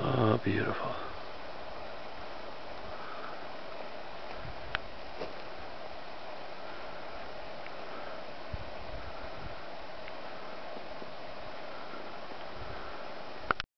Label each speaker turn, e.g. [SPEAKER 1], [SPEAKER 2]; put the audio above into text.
[SPEAKER 1] Oh, beautiful.